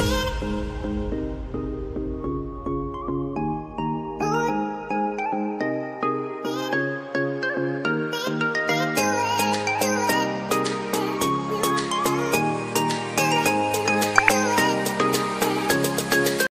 Yeah.